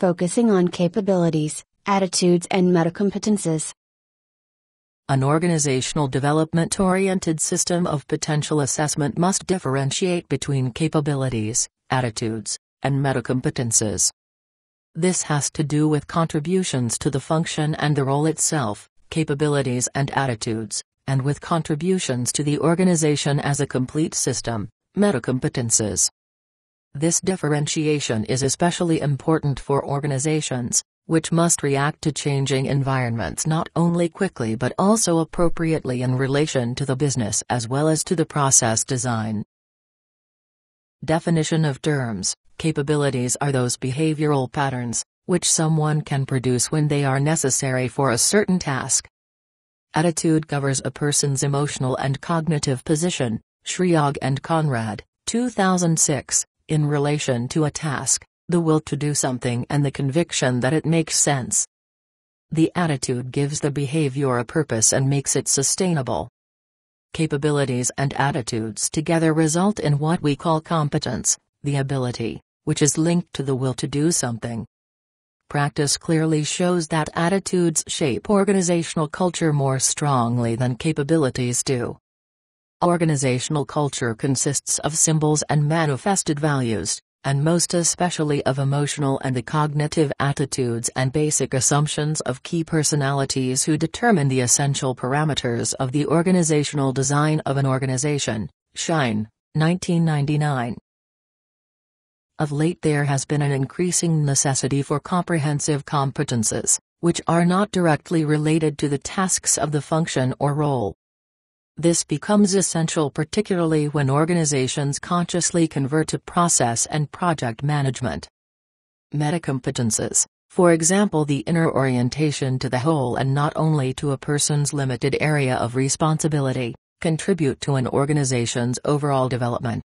focusing on capabilities, attitudes, and metacompetences. An organizational development oriented system of potential assessment must differentiate between capabilities, attitudes, and metacompetences. This has to do with contributions to the function and the role itself, capabilities and attitudes, and with contributions to the organization as a complete system, metacompetences. This differentiation is especially important for organizations, which must react to changing environments not only quickly but also appropriately in relation to the business as well as to the process design. Definition of terms Capabilities are those behavioral patterns, which someone can produce when they are necessary for a certain task. Attitude covers a person's emotional and cognitive position, Schreyögg and Conrad, 2006, in relation to a task, the will to do something and the conviction that it makes sense. The attitude gives the behavior a purpose and makes it sustainable. Capabilities and attitudes together result in what we call competence, the ability, which is linked to the will to do something. Practice clearly shows that attitudes shape organizational culture more strongly than capabilities do. Organizational culture consists of symbols and manifested values, and most especially of emotional and the cognitive attitudes and basic assumptions of key personalities who determine the essential parameters of the organizational design of an organization. Schein, 1999. Of late there has been an increasing necessity for comprehensive competences, which are not directly related to the tasks of the function or role. This becomes essential particularly when organizations consciously convert to process and project management. Metacompetences, for example the inner orientation to the whole and not only to a person's limited area of responsibility, contribute to an organization's overall development.